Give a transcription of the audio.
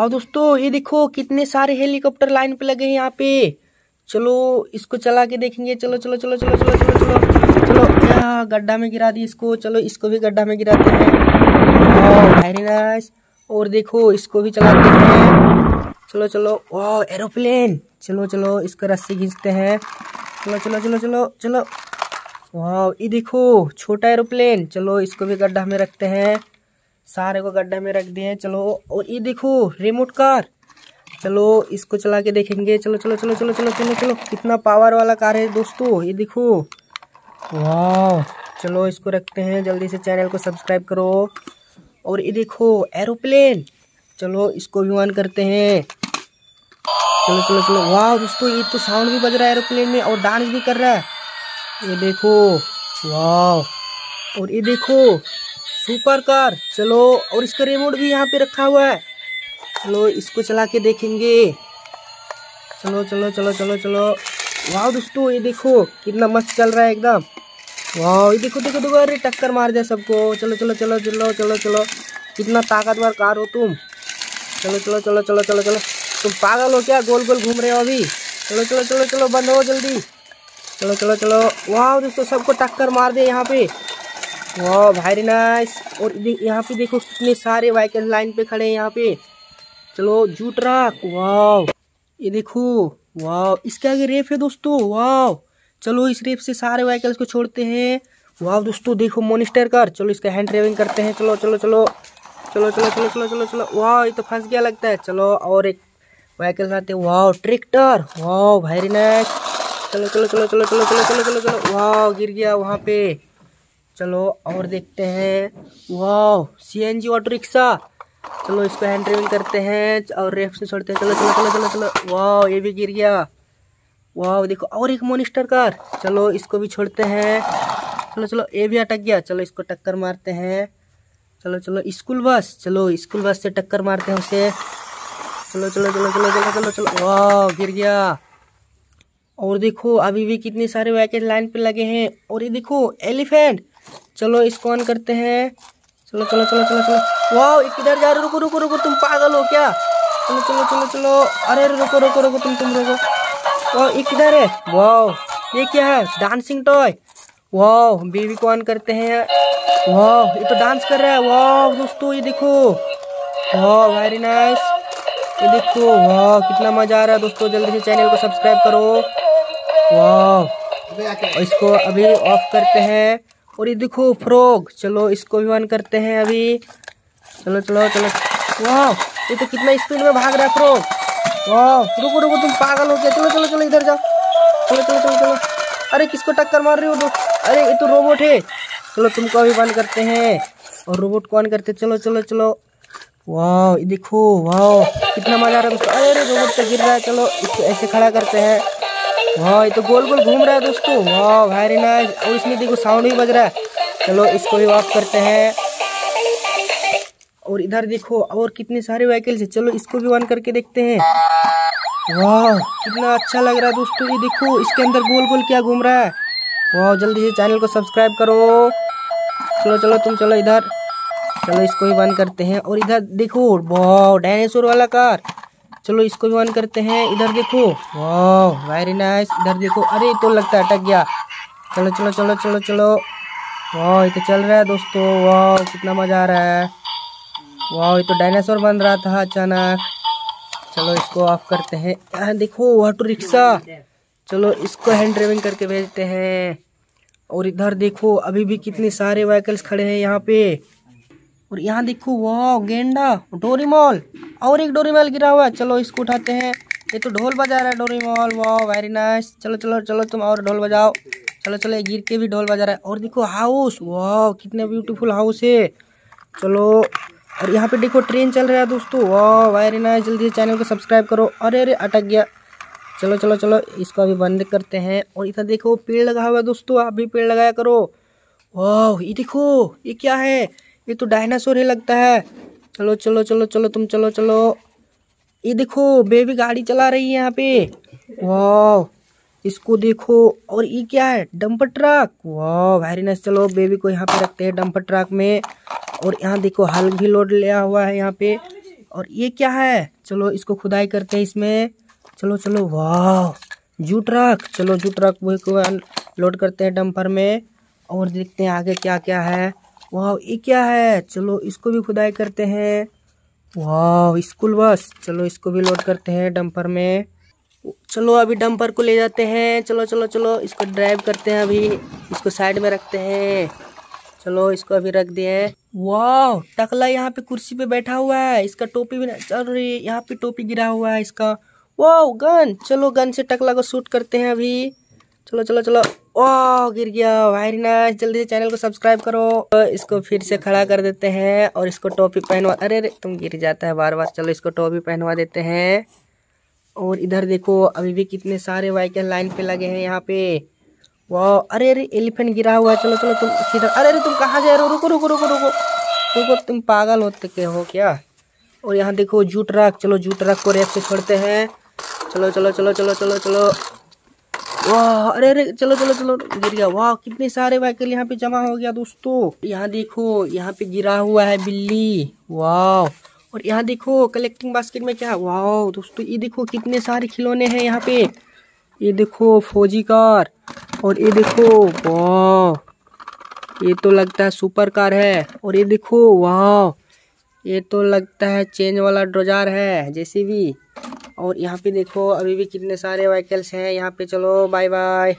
और दोस्तों ये देखो कितने सारे हेलीकॉप्टर लाइन पे लगे हैं यहाँ पे चलो इसको चला के देखेंगे चलो चलो चलो चलो चलो चलो चलो चलो गड्ढा में गिरा दी इसको चलो इसको भी गड्ढा में गिराते हैं वेरी नाइस और देखो इसको भी चलाते हैं चलो चलो वाह एरोप्लेन चलो चलो इसको रस्सी खींचते हैं चलो चलो चलो चलो चलो वाह ये देखो छोटा एरोप्लेन चलो इसको भी गड्ढा में रखते हैं सारे को गड्ढा में रख दिए चलो, और ये देखो रिमोट कार चलो, इसको चला के देखेंगे। चलो चलो चलो चलो चलो चलो चलो। कितना पावर वाला कार है दोस्तों, ये देखो। वाह चलो, इसको रखते हैं। जल्दी से चैनल को सब्सक्राइब करो। और ये देखो एरोप्लेन चलो, इसको भी ऑन करते हैं। चलो चलो चलो। वाह दोस्तों, ये तो साउंड भी बज रहा है एरोप्लेन में और डांस भी कर रहा है। ये देखो। वाह और ये देखो सुपर कार चलो और इसका रिमोट भी यहाँ पे रखा हुआ है चलो इसको चला के देखेंगे चलो चलो चलो चलो चलो वाह दोस्तों ये देखो कितना मस्त चल रहा है एकदम वाह ये देखो देखो देखो अरे टक्कर मार दिया सबको चलो चलो चलो चलो चलो चलो कितना ताकतवर कार हो तुम चलो चलो चलो चलो चलो चलो तुम पागल हो क्या गोल गोल घूम रहे हो अभी चलो चलो चलो चलो बंद हो जल्दी चलो चलो चलो वाह दोस्तों सबको टक्कर मार दे यहाँ पे वाह भाई नाइस और यहाँ पे देखो कितने सारे व्हीकल लाइन पे खड़े हैं यहाँ पे चलो जू ट्रक वाह ये देखो वाह इसके आगे रेफ है दोस्तों वाह चलो इस रेप से सारे व्हीकल्स को छोड़ते हैं वाह दोस्तों देखो मोनिस्टर कर चलो इसका हैंड ड्राइविंग करते हैं चलो चलो चलो चलो चलो चलो चलो चलो चलो वाह ये तो फंस गया लगता है चलो और एक व्हीकल आते हैं वाह ट्रैक्टर वाह भाई नाइस चलो चलो चलो चलो चलो चलो चलो चलो चलो वाह गिर गया वहाँ पे चलो और देखते हैं वाह C N G auto rickshaw चलो इसको हैंड ड्राइविंग करते हैं और रेफ से छोड़ते हैं चलो चलो चलो चलो चलो वाह ये भी गिर गया वाह देखो और एक मोनिस्टर कार चलो इसको भी छोड़ते हैं चलो चलो ये भी अटक गया चलो इसको टक्कर मारते हैं चलो चलो स्कूल बस चलो स्कूल बस से टक्कर मारते हैं उसे चलो चलो चलो चलो चलो चलो चलो वाह गिर गया और देखो अभी भी कितने सारे वैकेट लाइन पे लगे हैं और ये देखो एलिफेंट चलो, इसको ऑन करते हैं। चलो चलो चलो चलो चलो। वाह किधर जा रहे रुको रुको रुको, तुम पागल हो क्या? चलो चलो चलो चलो। अरे, रुको रुको रुको, तुम तुम, रुको। वाह ये किधर है। वाह ये क्या है? डांसिंग टॉय वाह बेबी को ऑन करते हैं। वाह ये तो डांस कर रहा है। वाह दोस्तों, ये देखो। वाह वेरी नाइस ये देखो वाह कितना मज़ा आ रहा है दोस्तों। जल्दी से चैनल को सब्सक्राइब करो। वाह इसको अभी ऑफ़ करते हैं। और ये देखो फ्रॉग चलो, इसको भी ऑन करते हैं अभी। चलो चलो चलो। वाह, ये तो कितना स्पीड में भाग रहा है फ्रॉग वाह, रुको रुको, तुम पागल हो गया चलो चलो चलो, इधर जाओ। चलो चलो चलो चलो। अरे, किसको टक्कर मार रही हो अरे, ये तो रोबोट है। चलो, तुमको अभी बंद करते हैं। और रोबोट को ऑन करते, चलो चलो चलो। वाह देखो, वाह। कितना मज़ा आ रहा है। अरे रोबोट तो गिर रहा है। चलो, इसको ऐसे खड़ा करते हैं। वाह ये तो गोल गोल घूम रहा है दोस्तों। वाह वेरी नाइस और इसमें देखो साउंड भी बज रहा है। चलो, इसको भी ऑफ़ करते हैं। और इधर देखो, और कितने सारे व्हीकल्स है। चलो, इसको भी ऑन करके देखते हैं। वाह, कितना अच्छा लग रहा है दोस्तों, ये देखो, इसके अंदर गोल गोल क्या घूम रहा है। वाह, जल्दी से चैनल को सब्सक्राइब करो। चलो चलो, तुम चलो इधर। चलो, इसको भी बंद करते हैं। और इधर देखो, वाह डायनासोर वाला कार चलो इसको भी ऑन करते हैं। इधर देखो। वाह वेरी नाइस इधर देखो। अरे तो लगता है अटक गया। चलो चलो चलो चलो चलो। वाह, ये तो चल रहा है दोस्तों। वाह, कितना मज़ा आ रहा है। वाह, ये तो डायनासोर बन रहा था अचानक। चलो, इसको ऑफ़ करते हैं। यहाँ देखो ऑटो रिक्शा चलो, इसको हैंड ड्राइविंग करके भेजते हैं। और इधर देखो, अभी भी कितने सारे व्हीकल्स खड़े हैं यहाँ पे। और यहाँ देखो, वाह, गेंडा डोरीमॉल और एक डोरीमॉल गिरा हुआ है। चलो इसको उठाते हैं। ये तो ढोल बजा रहा है डोरीमॉल वाह वेरी नाइस चलो चलो चलो, तुम और ढोल बजाओ। चलो चलो, ये गिर के भी ढोल बजा रहा है। और देखो हाउस वाह, कितने ब्यूटीफुल हाउस है। चलो, और यहाँ पे देखो ट्रेन चल रहा है दोस्तों। वाह वेरी नाइस जल्दी से चैनल को सब्सक्राइब करो। अरे अरे, अटक गया। चलो चलो चलो, इसको अभी बंद करते हैं। और इधर देखो, पेड़ लगा हुआ है दोस्तों। आप भी पेड़ लगाया करो। वाह, ये देखो, ये क्या है? ये तो डायनासोर ही लगता है। चलो चलो चलो चलो, तुम चलो चलो। ये देखो, बेबी गाड़ी चला रही है यहाँ पे। वाह इसको देखो। और ये क्या है? Dumper truck. वाह वेरी नाइस चलो, बेबी को यहाँ पे रखते हैं डंपर ट्रक में। और यहाँ देखो, हल भी लोड लिया हुआ है यहाँ पे। और ये क्या है? चलो, इसको खुदाई करते हैं इसमें। चलो चलो वाह जू ट्रक। चलो, जू ट्रक वही को लोड करते हैं डंपर में। और देखते हैं आगे क्या क्या है। वाह, ये क्या है? चलो, इसको भी खुदाई करते हैं। वाह, स्कूल बस। चलो, इसको भी लोड करते हैं डंपर में। चलो, अभी डंपर को ले जाते हैं। चलो चलो चलो, इसको ड्राइव करते हैं अभी। इसको साइड में रखते हैं। चलो, इसको अभी रख दिए वाह, टकला यहाँ पे कुर्सी पे बैठा हुआ है। इसका टोपी भी चल रही यहाँ पे टोपी गिरा हुआ है इसका। वाह, गन। चलो, गन से टकला को शूट करते हैं अभी। चलो चलो चलो। वाह, गिर गया। वेरी नाइस जल्दी से चैनल को सब्सक्राइब करो। तो इसको फिर से खड़ा कर देते हैं और इसको टोपी पहनवा अरे अरे, तुम गिर जाता है बार बार चलो, इसको टोपी पहनवा देते हैं। और इधर देखो, अभी भी कितने सारे व्हीकल लाइन पे लगे हैं यहाँ पे। वाह, अरे अरे, एलिफेंट गिरा हुआ है। चलो चलो, तुम सीधा अरे अरे, तुम कहाँ जा रहे हो? रुको रुको रुको रुको। रुको, तुम पागल होते हो क्या? और यहाँ देखो जू ट्रक चलो जू ट्रक को रेप से छोड़ते हैं। चलो चलो चलो चलो चलो चलो। वाह, अरे अरे, चलो चलो चलो गिर गया वाह, कितने सारे व्हीकल यहाँ पे जमा हो गया दोस्तों। यहाँ देखो, यहाँ पे गिरा हुआ है बिल्ली, वाह। और यहाँ देखो कलेक्टिंग बास्केट में क्या, वाह, दोस्तों, ये देखो, कितने सारे खिलौने हैं यहाँ पे। ये देखो, फौजी कार, और ये देखो, वाह, ये तो लगता है सुपर कार है। और ये देखो, वाह, ये तो लगता है चेंज वाला ड्रोजार है, जैसे भी। और यहाँ पे देखो अभी भी कितने सारे व्हीकल्स हैं। यहाँ पे चलो बाय बाय